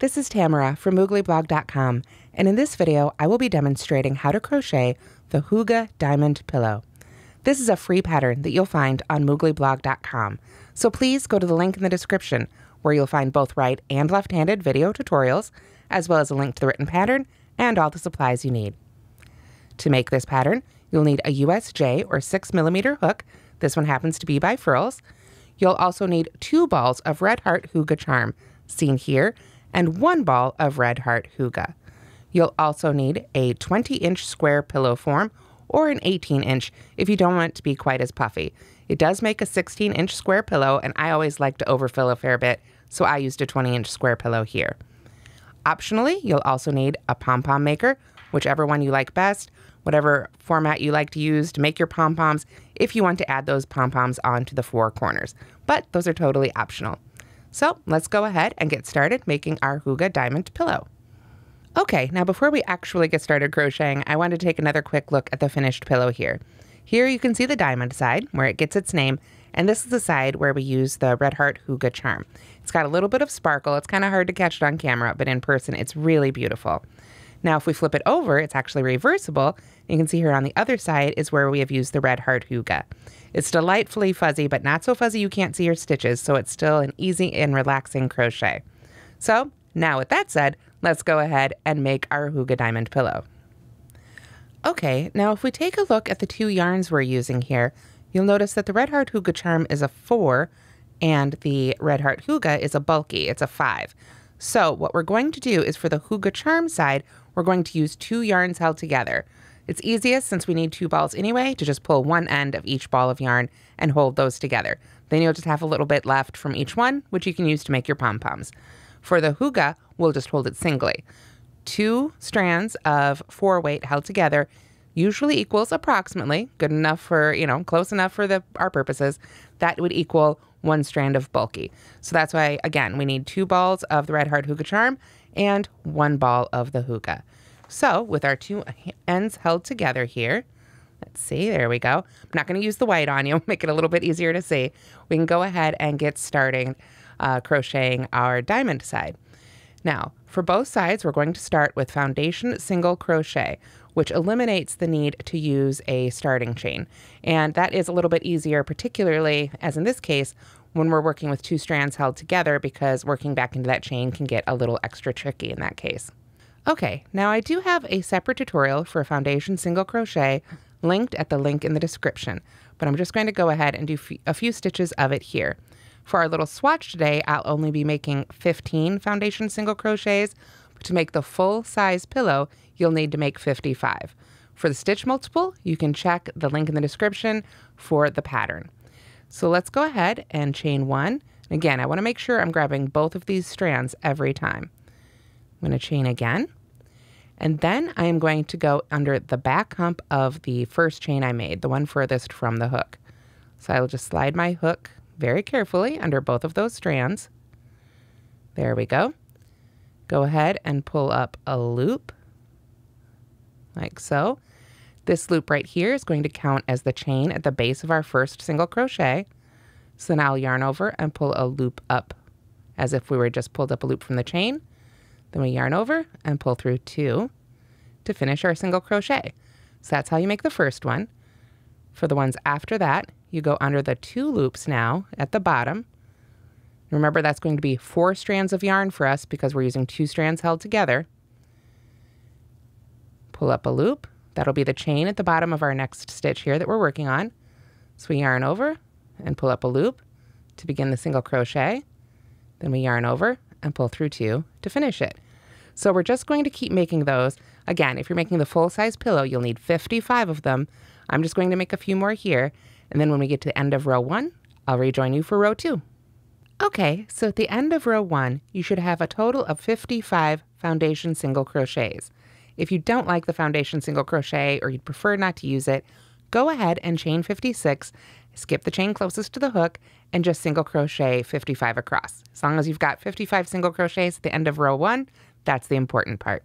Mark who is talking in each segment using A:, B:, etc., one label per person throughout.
A: this is Tamara from mooglyblog.com, and in this video I will be demonstrating how to crochet the Hygge Diamond Pillow. This is a free pattern that you'll find on mooglyblog.com, so please go to the link in the description where you'll find both right and left-handed video tutorials, as well as a link to the written pattern and all the supplies you need. To make this pattern, you'll need a USJ or 6mm hook, this one happens to be by Furls. You'll also need two balls of Red Heart Hygge Charm, seen here, and one ball of Red Heart Hygge. You'll also need a 20 inch square pillow form or an 18 inch if you don't want it to be quite as puffy. It does make a 16 inch square pillow, and I always like to overfill a fair bit, so I used a 20 inch square pillow here. Optionally, you'll also need a pom pom maker, whichever one you like best, whatever format you like to use to make your pom poms, if you want to add those pom poms onto the four corners. But those are totally optional. So let's go ahead and get started making our Hygge diamond pillow. Okay, now before we actually get started crocheting, I want to take another quick look at the finished pillow here. Here you can see the diamond side, where it gets its name, and this is the side where we use the Red Heart Hygge charm. It's got a little bit of sparkle. It's kind of hard to catch it on camera, but in person it's really beautiful. Now, if we flip it over, it's actually reversible. You can see here on the other side is where we have used the Red Heart Hygge. It's delightfully fuzzy, but not so fuzzy you can't see your stitches, so it's still an easy and relaxing crochet. So, now with that said, let's go ahead and make our Hygge Diamond Pillow. Okay, now if we take a look at the two yarns we're using here, you'll notice that the Red Heart Hygge Charm is a 4 and the Red Heart Hygge is a bulky, it's a 5. So what we're going to do is for the Hygge Charm side, we're going to use two yarns held together. It's easiest since we need two balls anyway to just pull one end of each ball of yarn and hold those together. Then you'll just have a little bit left from each one, which you can use to make your pom-poms. For the Hygge, we'll just hold it singly. Two strands of four weight held together usually equals approximately, good enough for, you know, close enough for the our purposes, that would equal one strand of bulky. So that's why, again, we need two balls of the Red Heart Hygge Charm and one ball of the Hygge. So with our two ends held together here, let's see, there we go. I'm not going to use the white on you, make it a little bit easier to see. We can go ahead and get starting uh, crocheting our diamond side. Now, for both sides, we're going to start with foundation single crochet, which eliminates the need to use a starting chain. And that is a little bit easier, particularly as in this case, when we're working with two strands held together because working back into that chain can get a little extra tricky in that case. Okay, now I do have a separate tutorial for a foundation single crochet linked at the link in the description, but I'm just going to go ahead and do a few stitches of it here. For our little swatch today, I'll only be making 15 foundation single crochets, but to make the full size pillow, you'll need to make 55. For the stitch multiple, you can check the link in the description for the pattern. So let's go ahead and chain one. Again, I want to make sure I'm grabbing both of these strands every time. I'm going to chain again. And then I am going to go under the back hump of the first chain I made, the one furthest from the hook. So I will just slide my hook very carefully under both of those strands. There we go. Go ahead and pull up a loop like so. This loop right here is going to count as the chain at the base of our first single crochet. So now I'll yarn over and pull a loop up as if we were just pulled up a loop from the chain. Then we yarn over and pull through two to finish our single crochet. So that's how you make the first one. For the ones after that, you go under the two loops now at the bottom. Remember, that's going to be four strands of yarn for us because we're using two strands held together. Pull up a loop, That'll be the chain at the bottom of our next stitch here that we're working on. So we yarn over and pull up a loop to begin the single crochet. Then we yarn over and pull through two to finish it. So we're just going to keep making those. Again, if you're making the full size pillow, you'll need 55 of them. I'm just going to make a few more here. And then when we get to the end of row one, I'll rejoin you for row two. Okay, so at the end of row one, you should have a total of 55 foundation single crochets. If you don't like the foundation single crochet or you'd prefer not to use it, go ahead and chain 56, skip the chain closest to the hook, and just single crochet 55 across. As long as you've got 55 single crochets at the end of row one, that's the important part.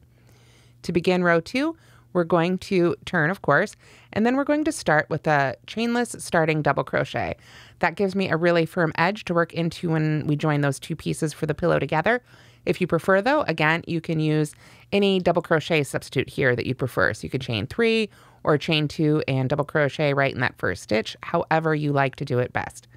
A: To begin row two, we're going to turn, of course, and then we're going to start with a chainless starting double crochet. That gives me a really firm edge to work into when we join those two pieces for the pillow together. If you prefer, though, again, you can use any double crochet substitute here that you prefer. So you could chain three or chain two and double crochet right in that first stitch, however you like to do it best.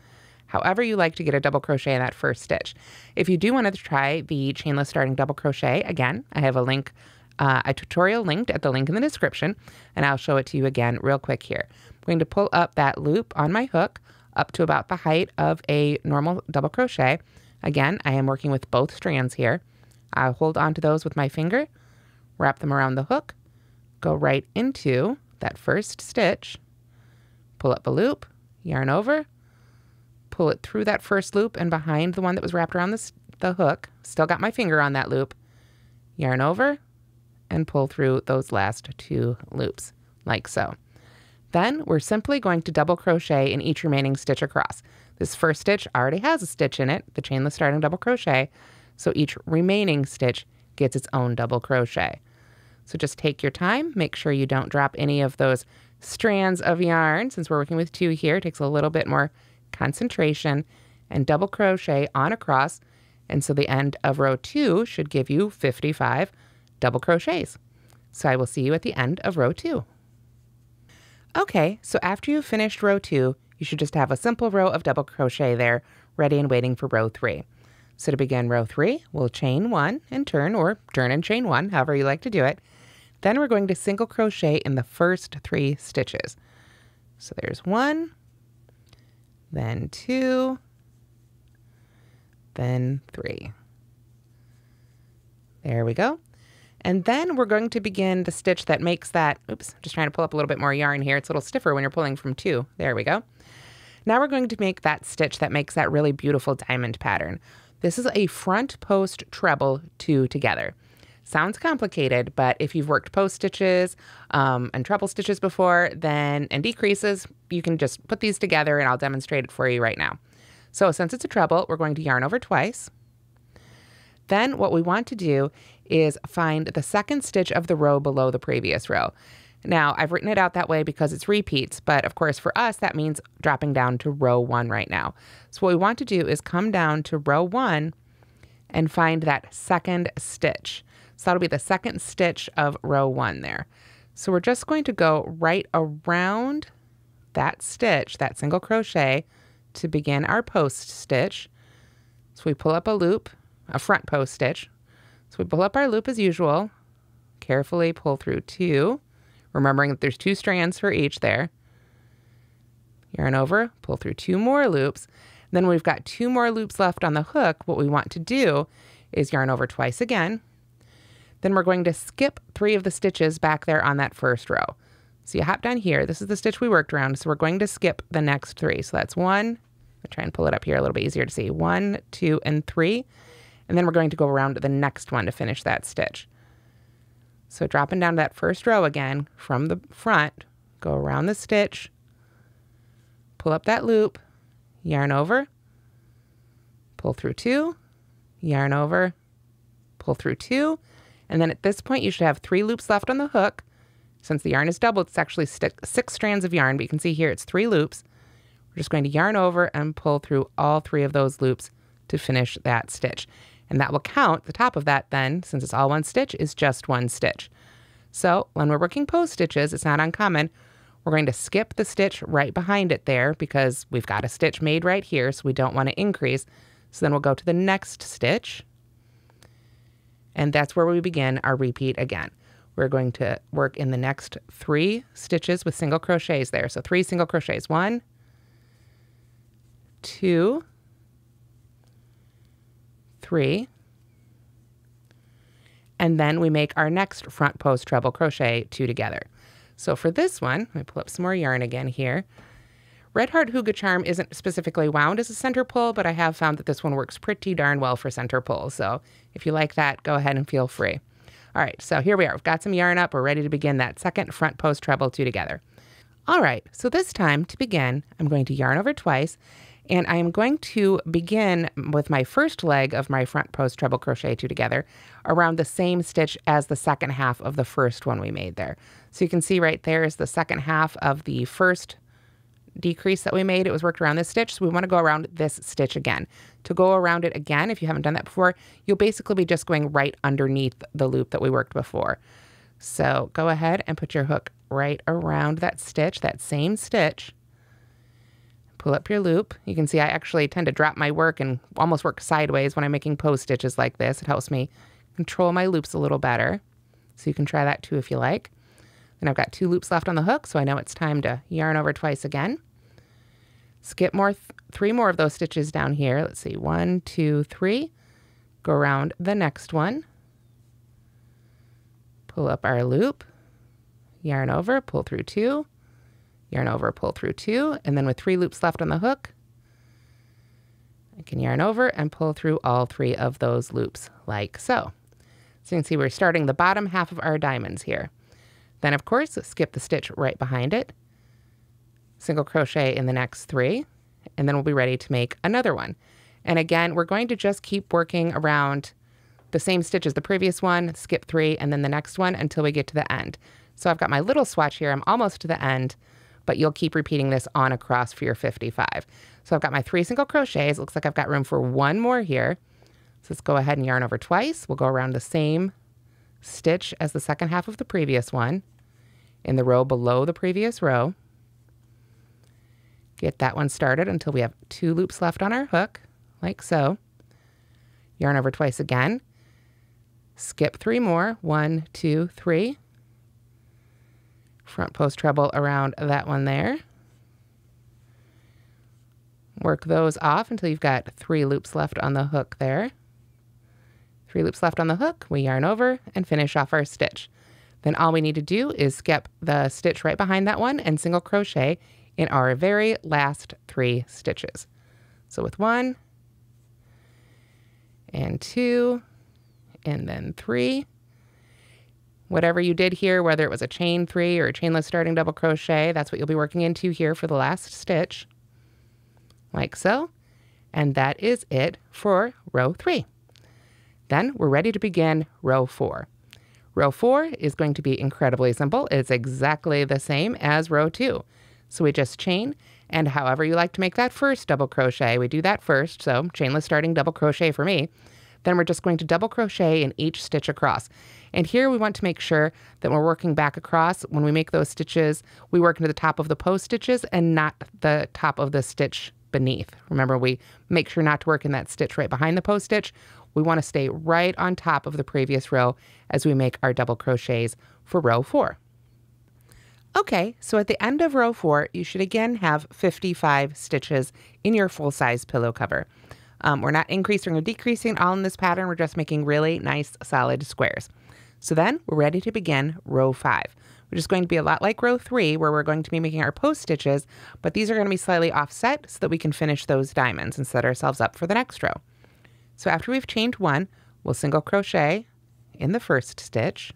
A: However you like to get a double crochet in that first stitch. If you do want to try the chainless starting double crochet, again, I have a link uh, a tutorial linked at the link in the description, and I'll show it to you again real quick here. I'm going to pull up that loop on my hook up to about the height of a normal double crochet. Again, I am working with both strands here. I'll hold onto those with my finger, wrap them around the hook, go right into that first stitch, pull up a loop, yarn over, pull it through that first loop and behind the one that was wrapped around the, the hook. Still got my finger on that loop. Yarn over, and pull through those last two loops, like so. Then we're simply going to double crochet in each remaining stitch across. This first stitch already has a stitch in it, the chainless starting double crochet, so each remaining stitch gets its own double crochet. So just take your time, make sure you don't drop any of those strands of yarn. Since we're working with two here, it takes a little bit more concentration and double crochet on across. And so the end of row two should give you 55 double crochets. So I will see you at the end of row two. Okay, so after you've finished row two, you should just have a simple row of double crochet there, ready and waiting for row three. So to begin row three, we'll chain one and turn, or turn and chain one, however you like to do it. Then we're going to single crochet in the first three stitches. So there's one, then two, then three. There we go. And then we're going to begin the stitch that makes that, oops, just trying to pull up a little bit more yarn here. It's a little stiffer when you're pulling from two. There we go. Now we're going to make that stitch that makes that really beautiful diamond pattern. This is a front post treble two together. Sounds complicated, but if you've worked post stitches um, and treble stitches before, then and decreases, you can just put these together and I'll demonstrate it for you right now. So since it's a treble, we're going to yarn over twice. Then what we want to do is find the second stitch of the row below the previous row. Now, I've written it out that way because it's repeats, but of course for us, that means dropping down to row one right now. So what we want to do is come down to row one and find that second stitch. So that'll be the second stitch of row one there. So we're just going to go right around that stitch, that single crochet, to begin our post stitch. So we pull up a loop, a front post stitch, we pull up our loop as usual, carefully pull through two, remembering that there's two strands for each there. Yarn over, pull through two more loops. Then we've got two more loops left on the hook. What we want to do is yarn over twice again. Then we're going to skip three of the stitches back there on that first row. So you hop down here. This is the stitch we worked around. So we're going to skip the next three. So that's one. I'll try and pull it up here a little bit easier to see. One, two, and three. And then we're going to go around to the next one to finish that stitch. So dropping down to that first row again from the front, go around the stitch, pull up that loop, yarn over, pull through two, yarn over, pull through two, and then at this point you should have three loops left on the hook. Since the yarn is doubled, it's actually six strands of yarn, but you can see here it's three loops. We're just going to yarn over and pull through all three of those loops to finish that stitch and that will count the top of that then, since it's all one stitch, is just one stitch. So when we're working post stitches, it's not uncommon. We're going to skip the stitch right behind it there because we've got a stitch made right here, so we don't want to increase. So then we'll go to the next stitch, and that's where we begin our repeat again. We're going to work in the next three stitches with single crochets there. So three single crochets. One, two, three. And then we make our next front post treble crochet two together. So for this one, me pull up some more yarn again here. Red Heart Hygge Charm isn't specifically wound as a center pull, but I have found that this one works pretty darn well for center pull. So if you like that, go ahead and feel free. All right, so here we are. We've got some yarn up. We're ready to begin that second front post treble two together. All right, so this time to begin, I'm going to yarn over twice And I am going to begin with my first leg of my front post treble crochet two together around the same stitch as the second half of the first one we made there. So you can see right there is the second half of the first decrease that we made. It was worked around this stitch. So we want to go around this stitch again. To go around it again, if you haven't done that before, you'll basically be just going right underneath the loop that we worked before. So go ahead and put your hook right around that stitch, that same stitch. Pull up your loop. You can see I actually tend to drop my work and almost work sideways when I'm making post stitches like this. It helps me control my loops a little better. So you can try that too if you like. Then I've got two loops left on the hook, so I know it's time to yarn over twice again. Skip more, th three more of those stitches down here. Let's see, one, two, three. Go around the next one. Pull up our loop, yarn over, pull through two, yarn over, pull through two, and then with three loops left on the hook, I can yarn over and pull through all three of those loops like so. So you can see we're starting the bottom half of our diamonds here. Then of course, skip the stitch right behind it, single crochet in the next three, and then we'll be ready to make another one. And again, we're going to just keep working around the same stitch as the previous one, skip three, and then the next one until we get to the end. So I've got my little swatch here. I'm almost to the end, but you'll keep repeating this on across for your 55. So I've got my three single crochets. It looks like I've got room for one more here. So let's go ahead and yarn over twice. We'll go around the same stitch as the second half of the previous one in the row below the previous row. Get that one started until we have two loops left on our hook, like so. Yarn over twice again. Skip three more. One, two, three. Front post treble around that one there. Work those off until you've got three loops left on the hook there. Three loops left on the hook, we yarn over and finish off our stitch. Then all we need to do is skip the stitch right behind that one and single crochet in our very last three stitches. So with one and two and then three, whatever you did here, whether it was a chain three or a chainless starting double crochet, that's what you'll be working into here for the last stitch, like so. And that is it for row three. Then we're ready to begin row four. Row four is going to be incredibly simple. It's exactly the same as row two. So we just chain, and however you like to make that first double crochet, we do that first. So chainless starting double crochet for me. Then we're just going to double crochet in each stitch across. And here we want to make sure that we're working back across. When we make those stitches, we work into the top of the post stitches and not the top of the stitch beneath. Remember, we make sure not to work in that stitch right behind the post stitch. We want to stay right on top of the previous row as we make our double crochets for row four. Okay, so at the end of row four, you should again have 55 stitches in your full-size pillow cover. Um, we're not increasing or decreasing all in this pattern, we're just making really nice solid squares. So then we're ready to begin row five, which is going to be a lot like row three, where we're going to be making our post stitches, but these are going to be slightly offset so that we can finish those diamonds and set ourselves up for the next row. So after we've chained one, we'll single crochet in the first stitch.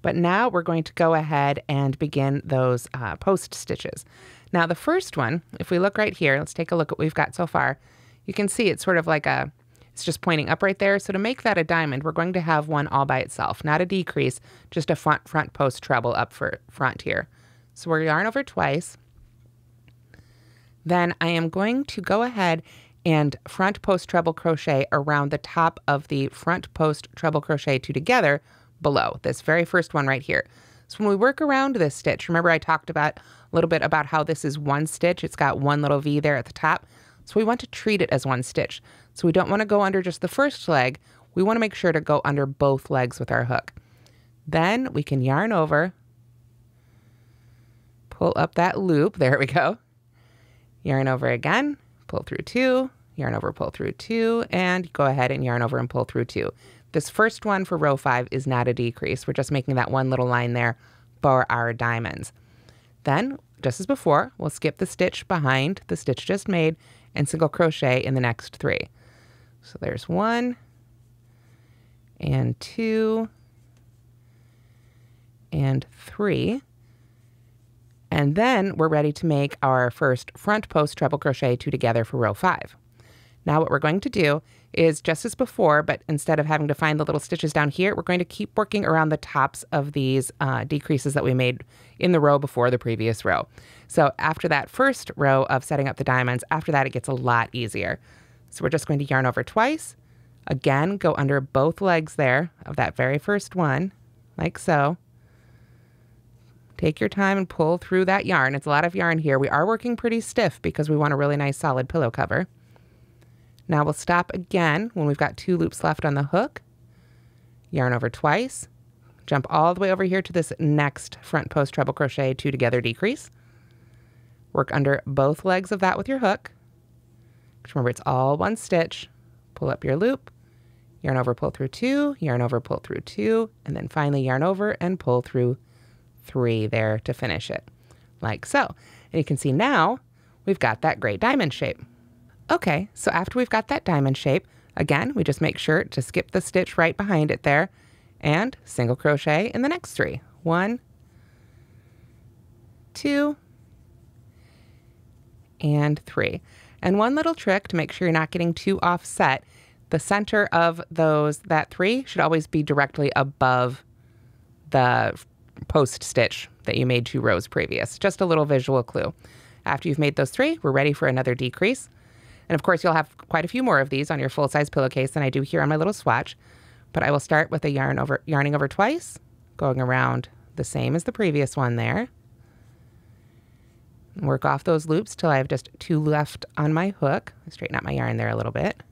A: But now we're going to go ahead and begin those uh, post stitches. Now the first one, if we look right here, let's take a look at what we've got so far. You can see it's sort of like a, it's just pointing up right there. So to make that a diamond, we're going to have one all by itself, not a decrease, just a front, front post treble up for front here. So we're yarn over twice. Then I am going to go ahead and front post treble crochet around the top of the front post treble crochet two together below this very first one right here. So when we work around this stitch, remember I talked about a little bit about how this is one stitch. It's got one little V there at the top. So we want to treat it as one stitch. So we don't want to go under just the first leg. We want to make sure to go under both legs with our hook. Then we can yarn over, pull up that loop. There we go. Yarn over again, pull through two, yarn over, pull through two, and go ahead and yarn over and pull through two. This first one for row five is not a decrease. We're just making that one little line there for our diamonds. Then, just as before, we'll skip the stitch behind the stitch just made and single crochet in the next three. So there's one and two and three. And then we're ready to make our first front post treble crochet two together for row five. Now what we're going to do is just as before, but instead of having to find the little stitches down here, we're going to keep working around the tops of these uh, decreases that we made in the row before the previous row. So after that first row of setting up the diamonds, after that it gets a lot easier. So we're just going to yarn over twice. Again, go under both legs there of that very first one, like so. Take your time and pull through that yarn. It's a lot of yarn here. We are working pretty stiff because we want a really nice solid pillow cover. Now we'll stop again when we've got two loops left on the hook. Yarn over twice. Jump all the way over here to this next front post treble crochet two together decrease. Work under both legs of that with your hook. Remember, it's all one stitch. Pull up your loop, yarn over, pull through two, yarn over, pull through two, and then finally yarn over and pull through three there to finish it, like so. And you can see now we've got that great diamond shape. Okay, so after we've got that diamond shape, again, we just make sure to skip the stitch right behind it there and single crochet in the next three. One, two, and three. And one little trick to make sure you're not getting too offset, the center of those, that three, should always be directly above the post stitch that you made two rows previous. Just a little visual clue. After you've made those three, we're ready for another decrease. And of course, you'll have quite a few more of these on your full-size pillowcase than I do here on my little swatch. But I will start with a yarn over, yarning over twice, going around the same as the previous one there. Work off those loops till I have just two left on my hook. Straighten out my yarn there a little bit.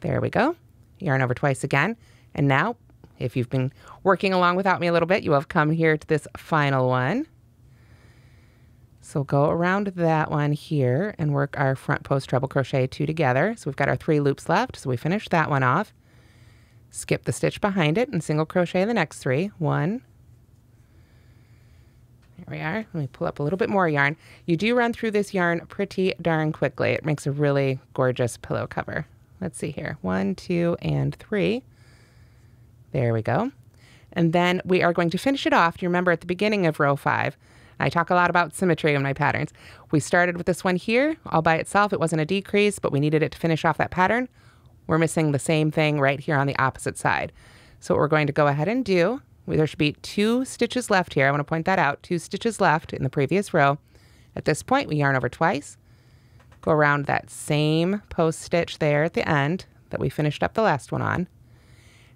A: There we go. Yarn over twice again. And now, if you've been working along without me a little bit, you have come here to this final one. So go around that one here and work our front post treble crochet two together. So we've got our three loops left. So we finish that one off. Skip the stitch behind it and single crochet the next three. One. There we are. Let me pull up a little bit more yarn. You do run through this yarn pretty darn quickly. It makes a really gorgeous pillow cover. Let's see here. One, two, and three. There we go. And then we are going to finish it off. Do you remember at the beginning of row five, I talk a lot about symmetry in my patterns. We started with this one here all by itself. It wasn't a decrease, but we needed it to finish off that pattern. We're missing the same thing right here on the opposite side. So what we're going to go ahead and do, there should be two stitches left here. I want to point that out, two stitches left in the previous row. At this point, we yarn over twice, go around that same post stitch there at the end that we finished up the last one on.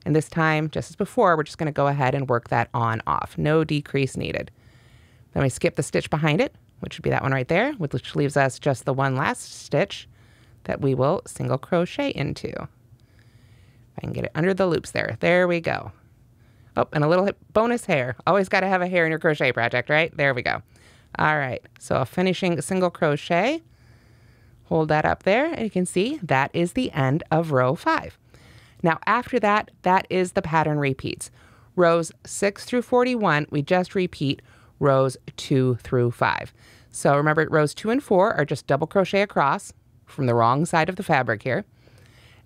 A: And this time, just as before, we're just going to go ahead and work that on off. No decrease needed. Then we skip the stitch behind it, which would be that one right there, which leaves us just the one last stitch that we will single crochet into. If I can get it under the loops there. There we go. Oh, and a little bonus hair. Always got to have a hair in your crochet project, right? There we go. All right, so a finishing single crochet. Hold that up there, and you can see that is the end of row five. Now, after that, that is the pattern repeats. Rows 6 through 41, we just repeat rows two through five. So remember, rows two and four are just double crochet across from the wrong side of the fabric here.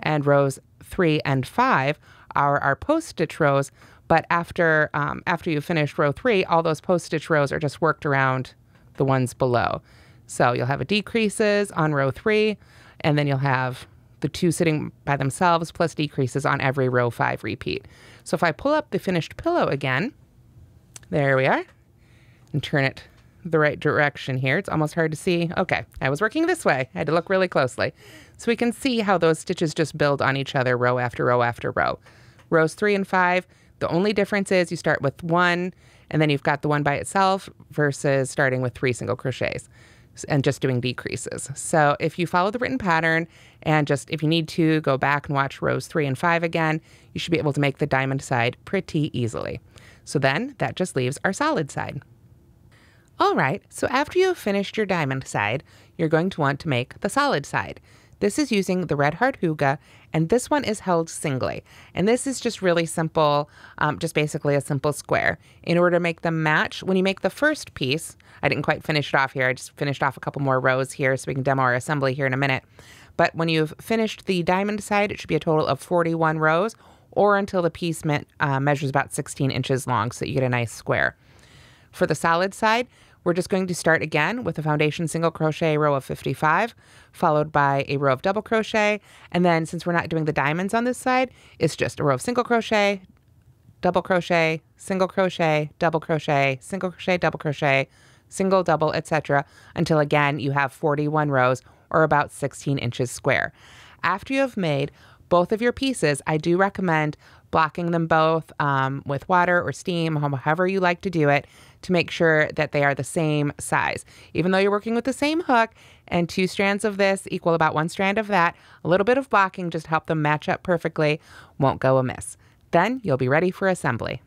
A: And rows three and five are our post stitch rows. But after um, after you finish row three, all those post stitch rows are just worked around the ones below. So you'll have a decreases on row three, and then you'll have the two sitting by themselves plus decreases on every row five repeat. So if I pull up the finished pillow again, there we are and turn it the right direction here. It's almost hard to see. Okay, I was working this way. I had to look really closely. So we can see how those stitches just build on each other row after row after row. Rows three and five, the only difference is you start with one and then you've got the one by itself versus starting with three single crochets and just doing decreases. So if you follow the written pattern and just if you need to go back and watch rows three and five again, you should be able to make the diamond side pretty easily. So then that just leaves our solid side. All right, so after you have finished your diamond side, you're going to want to make the solid side. This is using the Red Heart Hygge, and this one is held singly. And this is just really simple, um, just basically a simple square. In order to make them match, when you make the first piece, I didn't quite finish it off here, I just finished off a couple more rows here so we can demo our assembly here in a minute. But when you've finished the diamond side, it should be a total of 41 rows, or until the piece uh, measures about 16 inches long so that you get a nice square. For the solid side, we're just going to start again with a foundation single crochet row of 55, followed by a row of double crochet. And then since we're not doing the diamonds on this side, it's just a row of single crochet, double crochet, single crochet, double crochet, single crochet, double crochet, single, double, etc. until again you have 41 rows or about 16 inches square. After you have made both of your pieces, I do recommend blocking them both um, with water or steam, however you like to do it, to make sure that they are the same size. Even though you're working with the same hook and two strands of this equal about one strand of that, a little bit of blocking just help them match up perfectly, won't go amiss. Then you'll be ready for assembly.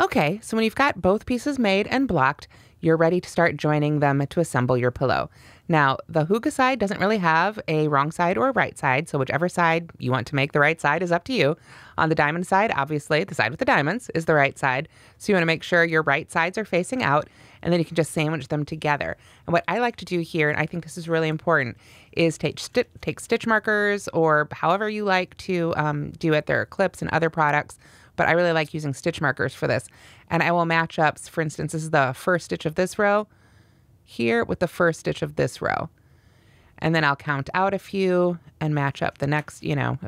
A: Okay, so when you've got both pieces made and blocked, you're ready to start joining them to assemble your pillow. Now, the hygge side doesn't really have a wrong side or a right side, so whichever side you want to make the right side is up to you. On the diamond side, obviously, the side with the diamonds is the right side, so you want to make sure your right sides are facing out, and then you can just sandwich them together. And what I like to do here, and I think this is really important, is take, take stitch markers or however you like to um, do it. There are clips and other products but I really like using stitch markers for this. And I will match up, for instance, this is the first stitch of this row here with the first stitch of this row. And then I'll count out a few and match up the next, you know,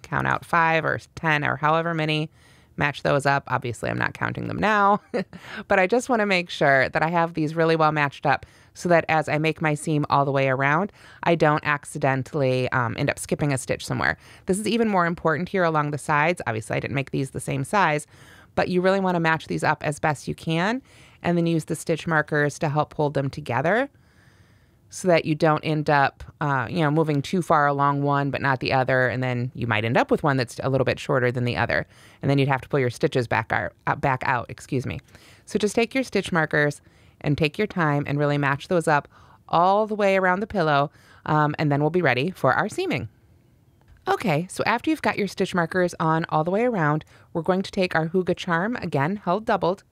A: count out five or 10 or however many, match those up. Obviously, I'm not counting them now, but I just want to make sure that I have these really well matched up so that as I make my seam all the way around, I don't accidentally um, end up skipping a stitch somewhere. This is even more important here along the sides. Obviously, I didn't make these the same size, but you really want to match these up as best you can and then use the stitch markers to help hold them together so that you don't end up, uh, you know, moving too far along one but not the other, and then you might end up with one that's a little bit shorter than the other, and then you'd have to pull your stitches back out, uh, back out. Excuse me. So just take your stitch markers and take your time and really match those up all the way around the pillow, um, and then we'll be ready for our seaming. Okay, so after you've got your stitch markers on all the way around, we're going to take our Hygge charm, again held doubled,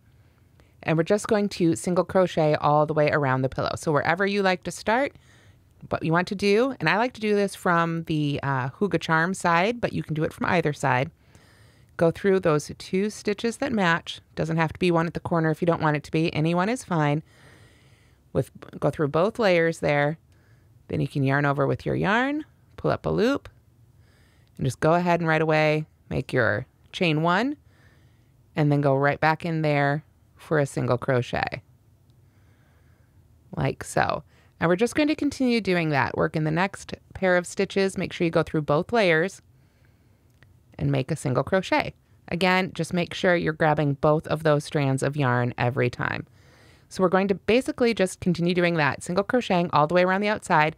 A: and we're just going to single crochet all the way around the pillow. So wherever you like to start, what you want to do, and I like to do this from the uh, Hygge charm side, but you can do it from either side. Go through those two stitches that match. Doesn't have to be one at the corner if you don't want it to be. Any one is fine. With Go through both layers there. Then you can yarn over with your yarn, pull up a loop, and just go ahead and right away make your chain one, and then go right back in there for a single crochet. Like so. And we're just going to continue doing that. Work in the next pair of stitches. Make sure you go through both layers and make a single crochet. Again, just make sure you're grabbing both of those strands of yarn every time. So we're going to basically just continue doing that, single crocheting all the way around the outside.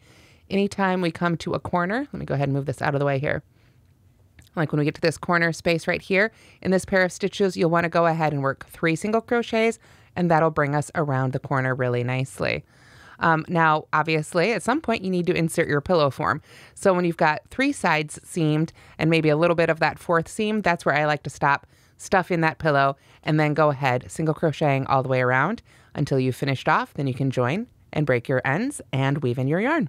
A: Anytime we come to a corner, let me go ahead and move this out of the way here. Like when we get to this corner space right here, in this pair of stitches, you'll want to go ahead and work three single crochets, and that'll bring us around the corner really nicely. Um, now, obviously, at some point you need to insert your pillow form. So when you've got three sides seamed and maybe a little bit of that fourth seam, that's where I like to stop, stuff in that pillow, and then go ahead, single crocheting all the way around until you've finished off. Then you can join and break your ends and weave in your yarn.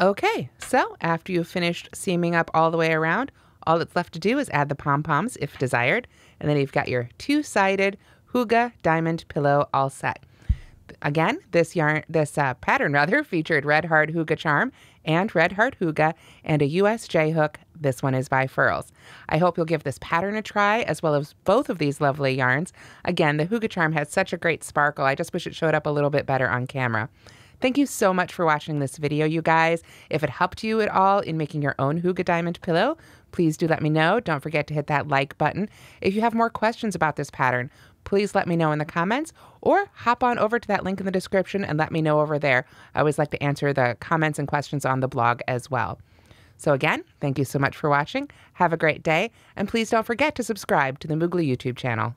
A: Okay, so after you've finished seaming up all the way around, all that's left to do is add the pom-poms if desired, and then you've got your two-sided Hygge diamond pillow all set. Again, this yarn, this uh, pattern rather, featured Red Heart Hygge Charm and Red Heart Hygge and a USJ hook. This one is by Furls. I hope you'll give this pattern a try as well as both of these lovely yarns. Again, the Hygge Charm has such a great sparkle. I just wish it showed up a little bit better on camera. Thank you so much for watching this video, you guys. If it helped you at all in making your own Hygge Diamond pillow, please do let me know. Don't forget to hit that like button. If you have more questions about this pattern, please let me know in the comments or hop on over to that link in the description and let me know over there. I always like to answer the comments and questions on the blog as well. So again, thank you so much for watching. Have a great day, and please don't forget to subscribe to the Moogly YouTube channel.